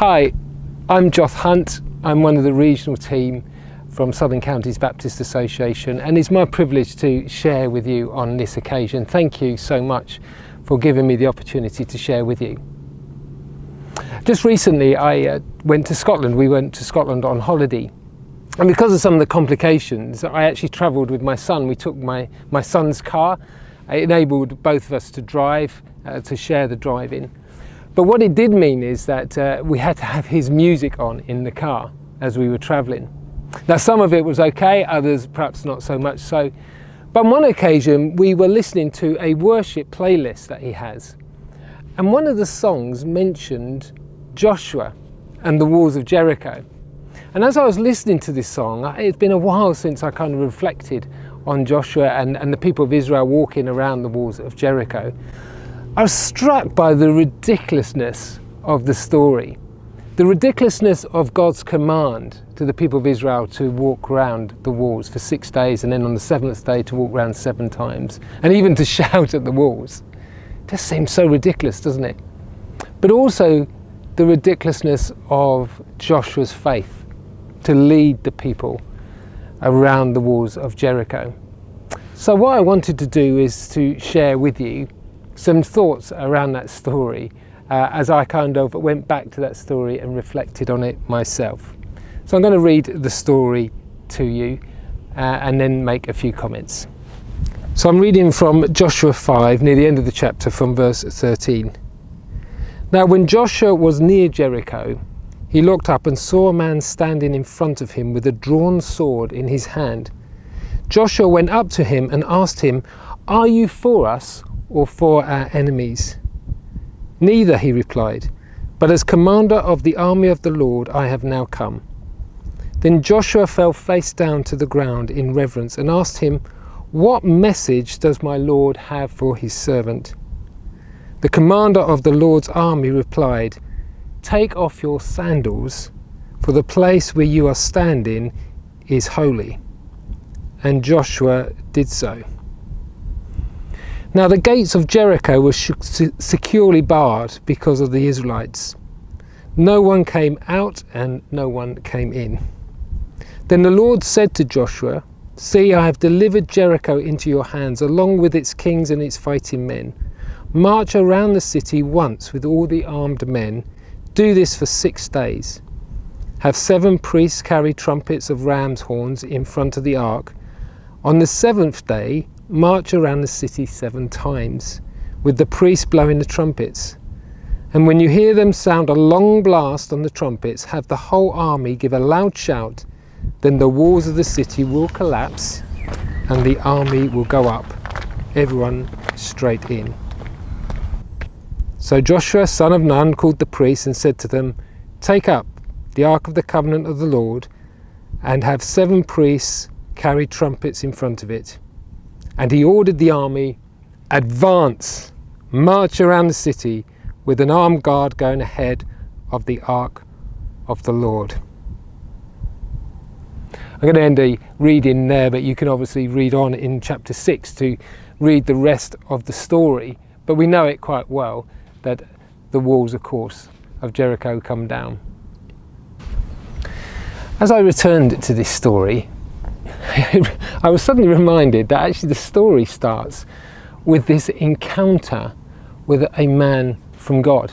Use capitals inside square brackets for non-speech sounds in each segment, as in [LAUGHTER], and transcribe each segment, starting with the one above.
Hi, I'm Joth Hunt. I'm one of the regional team from Southern Counties Baptist Association and it's my privilege to share with you on this occasion. Thank you so much for giving me the opportunity to share with you. Just recently I uh, went to Scotland. We went to Scotland on holiday and because of some of the complications I actually travelled with my son. We took my, my son's car. It enabled both of us to drive, uh, to share the driving. But what it did mean is that uh, we had to have his music on in the car as we were travelling. Now, some of it was okay, others perhaps not so much so. But on one occasion, we were listening to a worship playlist that he has. And one of the songs mentioned Joshua and the walls of Jericho. And as I was listening to this song, it's been a while since I kind of reflected on Joshua and, and the people of Israel walking around the walls of Jericho. I was struck by the ridiculousness of the story, the ridiculousness of God's command to the people of Israel to walk around the walls for six days and then on the seventh day to walk around seven times and even to [LAUGHS] shout at the walls. It just seems so ridiculous, doesn't it? But also the ridiculousness of Joshua's faith to lead the people around the walls of Jericho. So what I wanted to do is to share with you some thoughts around that story uh, as I kind of went back to that story and reflected on it myself. So I'm going to read the story to you uh, and then make a few comments. So I'm reading from Joshua 5, near the end of the chapter, from verse 13. Now, when Joshua was near Jericho, he looked up and saw a man standing in front of him with a drawn sword in his hand. Joshua went up to him and asked him, Are you for us or for our enemies? Neither, he replied, but as commander of the army of the Lord I have now come. Then Joshua fell face down to the ground in reverence and asked him, What message does my Lord have for his servant? The commander of the Lord's army replied, Take off your sandals, for the place where you are standing is holy. And Joshua did so. Now the gates of Jericho were securely barred because of the Israelites. No one came out and no one came in. Then the Lord said to Joshua, See, I have delivered Jericho into your hands, along with its kings and its fighting men. March around the city once with all the armed men. Do this for six days. Have seven priests carry trumpets of ram's horns in front of the ark. On the seventh day, march around the city seven times, with the priests blowing the trumpets. And when you hear them sound a long blast on the trumpets, have the whole army give a loud shout, then the walls of the city will collapse and the army will go up, everyone straight in. So Joshua, son of Nun, called the priests and said to them, Take up the ark of the covenant of the Lord, and have seven priests carry trumpets in front of it and he ordered the army, advance, march around the city with an armed guard going ahead of the ark of the Lord. I'm going to end the reading there, but you can obviously read on in chapter 6 to read the rest of the story. But we know it quite well that the walls, of course, of Jericho come down. As I returned to this story, [LAUGHS] I was suddenly reminded that actually the story starts with this encounter with a man from God.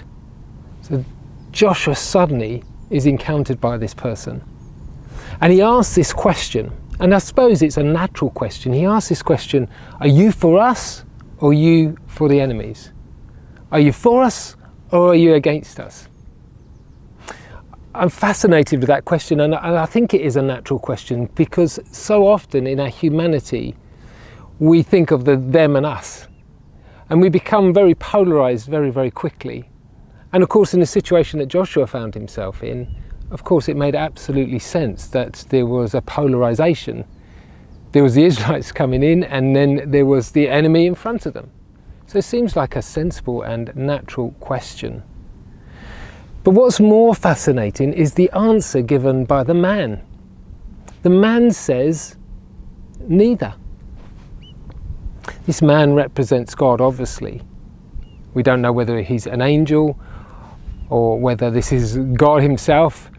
So Joshua suddenly is encountered by this person. And he asks this question, and I suppose it's a natural question. He asks this question Are you for us or are you for the enemies? Are you for us or are you against us? I'm fascinated with that question, and I think it is a natural question because so often in our humanity we think of the them and us, and we become very polarized very, very quickly. And of course, in the situation that Joshua found himself in, of course, it made absolutely sense that there was a polarization. There was the [LAUGHS] Israelites coming in, and then there was the enemy in front of them. So it seems like a sensible and natural question. But what's more fascinating is the answer given by the man. The man says, neither. This man represents God, obviously. We don't know whether he's an angel or whether this is God Himself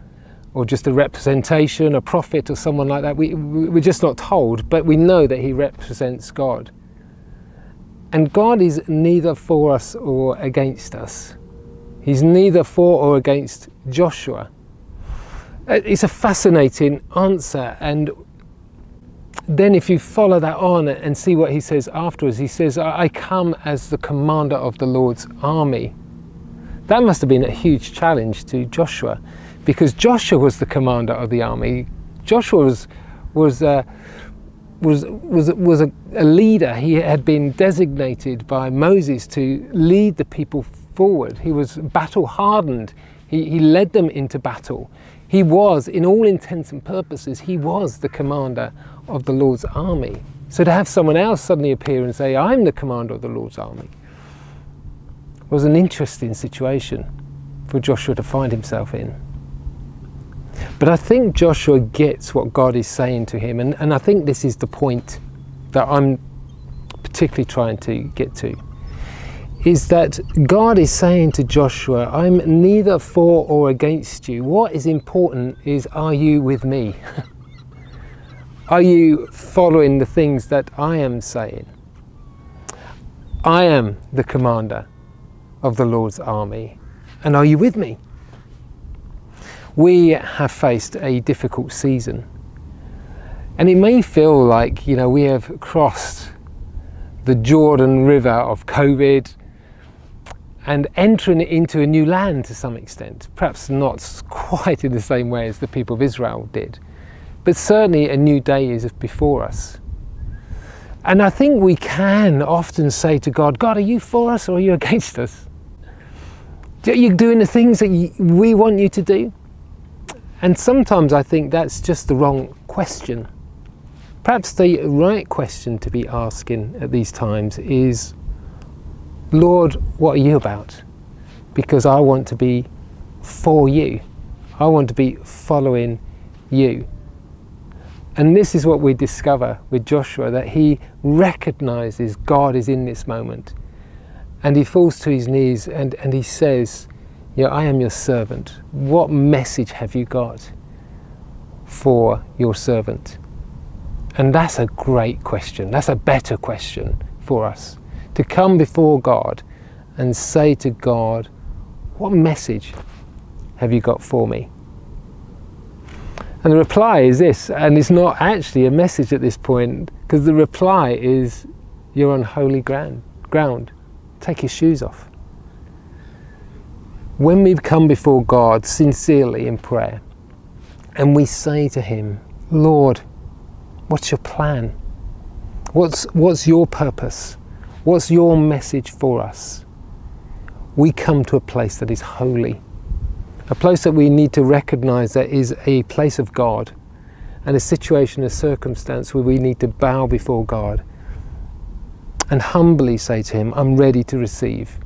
or just a representation, a prophet, or someone like that. We, we're just not told, but we know that He represents God. And God is neither for us or against us. He's neither for or against Joshua. Uh, it's a fascinating answer. And then, if you follow that on and see what he says afterwards, he says, I come as the commander of the Lord's army. That must have been a huge challenge to Joshua because Joshua was the commander of the army. Joshua was, was, uh, was, was, was a, a leader. He had been designated by Moses to lead the people forward. He was battle hardened. He, he led them into battle. He was, in all intents and purposes, he was the commander of the Lord's army. So to have someone else suddenly appear and say, I'm the commander of the Lord's army, was an interesting situation for Joshua to find himself in. But I think Joshua gets what God is saying to him, and, and I think this is the point that I'm particularly trying to get to. Is that God is saying to Joshua, I'm neither for or against you. What is important is, are you with me? [LAUGHS] are you following the things that I am saying? I am the commander of the Lord's army. And are you with me? we have faced a difficult season. And it may feel like, you know, we have crossed the Jordan River of COVID and entering into a new land to some extent. Perhaps not quite in the same way as the people of Israel did, but certainly a new day is before us. And I think we can often say to God, God, are you for us or are you against us? Are you doing the things that we want you to do? And sometimes I think that's just the wrong question. Perhaps the right question to be asking at these times is, Lord, what are you about? Because I want to be for you. I want to be following you. And this is what we discover with Joshua that he recognizes God is in this moment. And he falls to his knees and, and he says, yeah, I am your servant. What message have you got for your servant? And that's a great question. That's a better question for us to come before God and say to God, What message have you got for me? And the reply is this, and it's not actually a message at this point, because the reply is, You're on holy ground. ground. Take your shoes off when we've come before God sincerely in prayer and we say to Him, Lord, what's your plan? What's, what's your purpose? What's your message for us? We come to a place that is holy, a place that we need to recognize that is a place of God and a situation, a circumstance where we need to bow before God and humbly say to Him, I'm ready to receive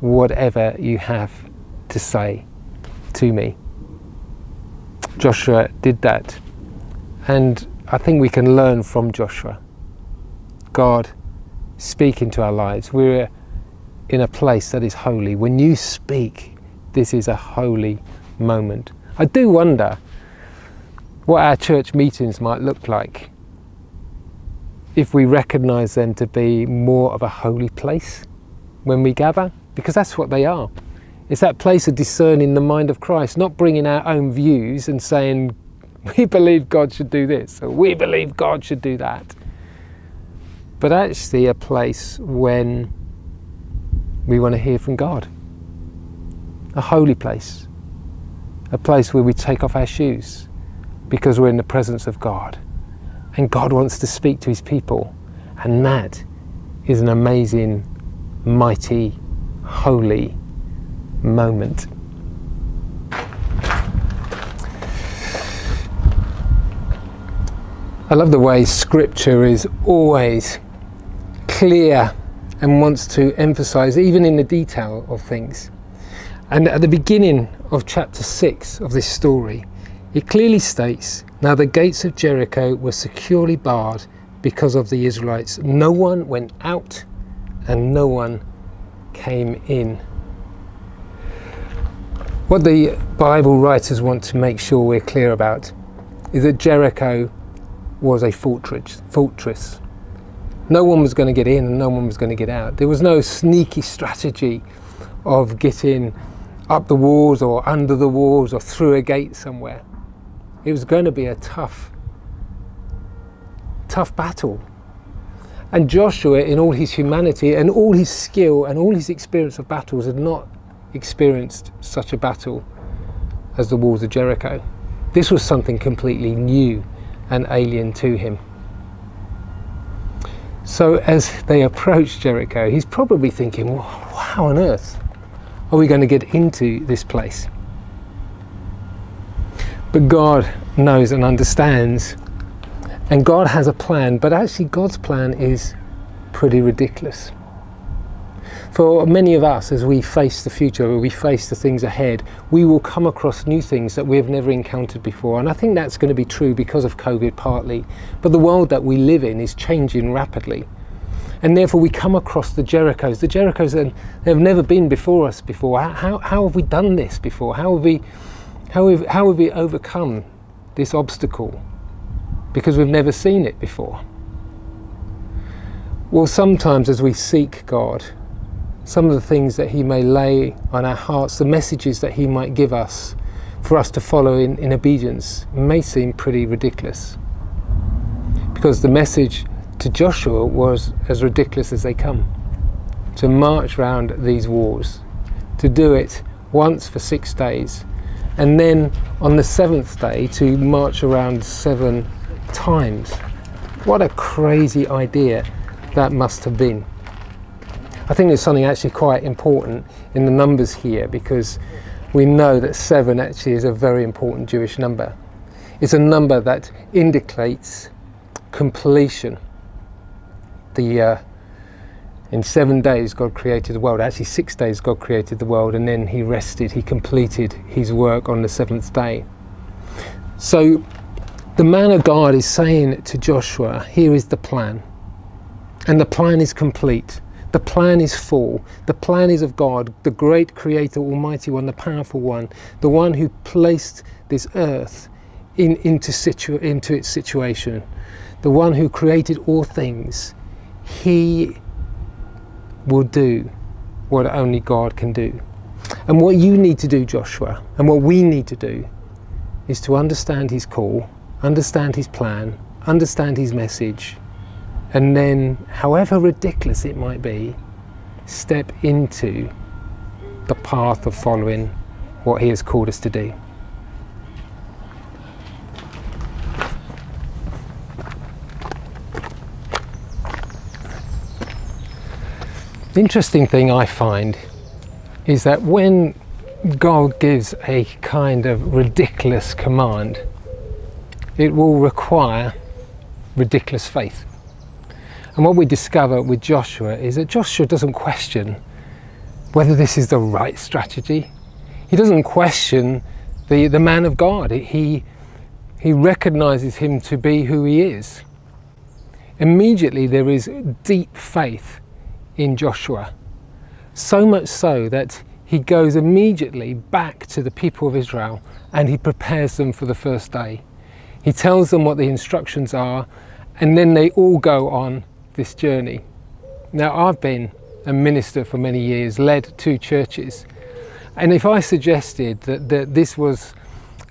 whatever you have to say to me. Joshua did that. And I think we can learn from Joshua. God, speak into our lives. We're in a place that is holy. When you speak, this is a holy moment. I do wonder what our church meetings might look like if we recognize them to be more of a holy place when we gather, because that's what they are. It's that place of discerning the mind of Christ, not bringing our own views and saying, we believe God should do this, or we believe God should do that. But actually, a place when we want to hear from God. A holy place. A place where we take off our shoes because we're in the presence of God. And God wants to speak to his people. And that is an amazing, mighty, holy moment. I love the way scripture is always clear and wants to emphasize, even in the detail of things. And at the beginning of chapter 6 of this story, it clearly states Now the gates of Jericho were securely barred because of the Israelites. No one went out and no one came in. What the Bible writers want to make sure we're clear about is that Jericho was a fortress. fortress. No one was going to get in and no one was going to get out. There was no sneaky strategy of getting up the walls or under the walls or through a gate somewhere. It was going to be a tough, tough battle. And Joshua, in all his humanity and all his skill and all his experience of battles, had not experienced such a battle as the walls of Jericho. This was something completely new and alien to him. So as they approach Jericho, he's probably thinking, well, how on earth are we going to get into this place? But God knows and understands, and God has a plan, but actually, God's plan is pretty ridiculous. For many of us, as we face the future, we face the things ahead, we will come across new things that we have never encountered before. And I think that's going to be true because of COVID partly. But the world that we live in is changing rapidly. And therefore, we come across the Jerichos, the Jerichos that have never been before us before. How, how have we done this before? How have we, how have, how have we overcome this obstacle? Because we've never seen it before. Well, sometimes as we seek God, some of the things that He may lay on our hearts, the messages that He might give us for us to follow in, in obedience, may seem pretty ridiculous. Because the message to Joshua was as ridiculous as they come to march round these walls, to do it once for six days, and then on the seventh day to march around seven times. What a crazy idea that must have been. I think there's something actually quite important in the numbers here because we know that seven actually is a very important Jewish number. It's a number that indicates completion. The uh, in seven days God created the world. Actually, six days God created the world, and then He rested. He completed His work on the seventh day. So, the man of God is saying to Joshua, "Here is the plan, and the plan is complete." The plan is full. The plan is of God, the great creator, almighty one, the powerful one, the one who placed this earth in, into, situ, into its situation, the one who created all things. He will do what only God can do. And what you need to do, Joshua, and what we need to do, is to understand his call, understand his plan, understand his message, and then, however ridiculous it might be, step into the path of following what He has called us to do. The interesting thing I find is that when God gives a kind of ridiculous command, it will require ridiculous faith. And what we discover with Joshua is that Joshua doesn't question whether this is the right strategy. He doesn't question the, the man of God. He, he recognizes him to be who he is. Immediately, there is deep faith in Joshua. So much so that he goes immediately back to the people of Israel and he prepares them for the first day. He tells them what the instructions are, and then they all go on this journey. Now, I've been a minister for many years, led two churches, and if I suggested that, that this was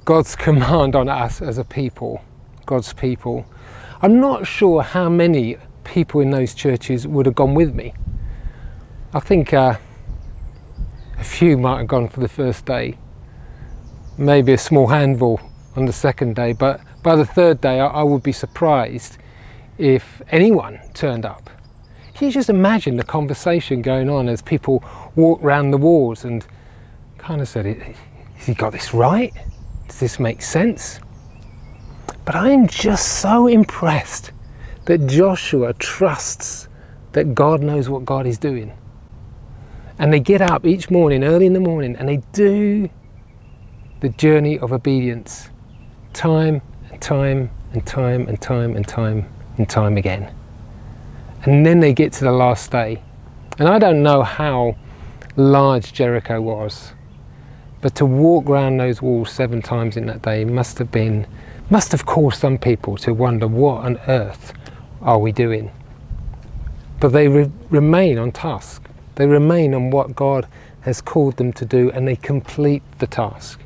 God's [LAUGHS] command on us as a people, God's people, I'm not sure how many people in those churches would have gone with me. I think uh, a few might have gone for the first day, maybe a small handful on the second day, but by the third day I, I would be surprised if anyone turned up. Can you just imagine the conversation going on as people walk round the walls and kind of said, Has he got this right? Does this make sense? But I am just so impressed that Joshua trusts that God knows what God is doing. And they get up each morning, early in the morning, and they do the journey of obedience time and time and time and time and time and time again. And then they get to the last day. And I don't know how large Jericho was. But to walk round those walls seven times in that day must have been, must have caused some people to wonder what on earth are we doing? But they re remain on task. They remain on what God has called them to do and they complete the task.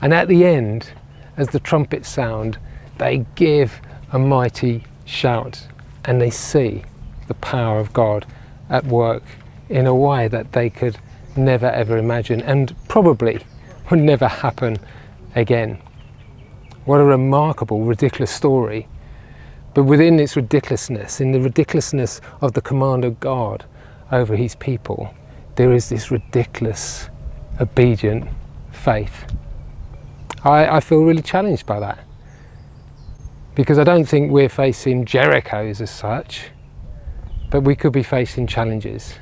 And at the end, as the trumpets sound, they give a mighty shout and they see the power of God at work in a way that they could never ever imagine and probably would never happen again. What a remarkable, ridiculous story. But within its ridiculousness, in the ridiculousness of the command of God over his people, there is this ridiculous, obedient faith. I, I feel really challenged by that because I don't think we're facing Jerichos as such, but we could be facing challenges.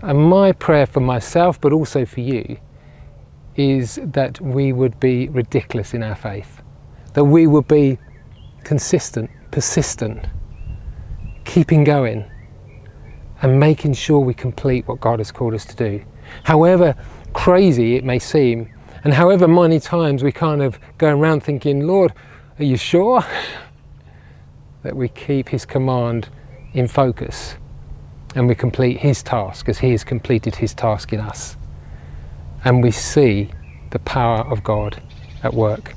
And my prayer for myself, but also for you, is that we would be ridiculous in our faith, that we would be consistent, persistent, keeping going, and making sure we complete what God has called us to do. However crazy it may seem, and however many times we kind of go around thinking, Lord, are you sure? that we keep His command in focus and we complete His task as He has completed His task in us. And we see the power of God at work.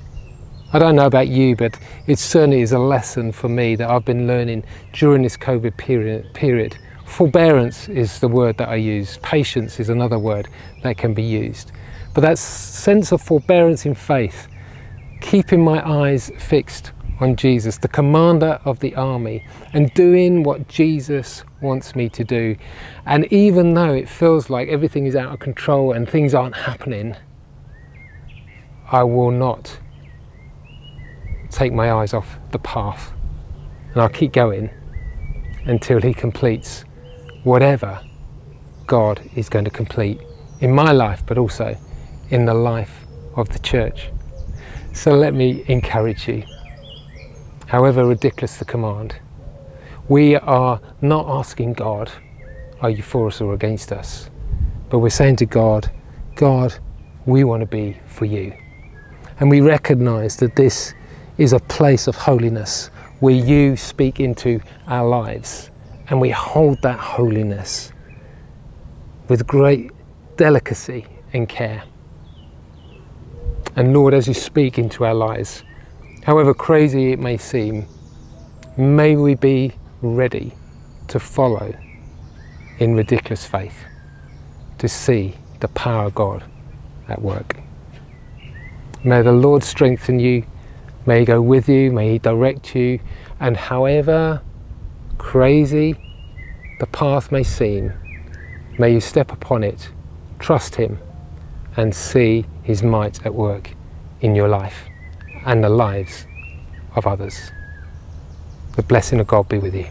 I don't know about you, but it certainly is a lesson for me that I've been learning during this COVID period. Forbearance is the word that I use. Patience is another word that can be used. But that sense of forbearance in faith, keeping my eyes fixed on Jesus, the commander of the army, and doing what Jesus wants me to do. And even though it feels like everything is out of control and things aren't happening, I will not take my eyes off the path and I'll keep going until he completes whatever God is going to complete in my life but also in the life of the church. So let me encourage you, however ridiculous the command, we are not asking God, are you for us or against us? But we're saying to God, God, we want to be for you. And we recognize that this is a place of holiness where you speak into our lives and we hold that holiness with great delicacy and care. And Lord, as you speak into our lives, however crazy it may seem, may we be ready to follow in ridiculous faith, to see the power of God at work. May the Lord strengthen you May He go with you, may He direct you, and however crazy the path may seem, may you step upon it, trust Him, and see His might at work in your life and the lives of others. The blessing of God be with you.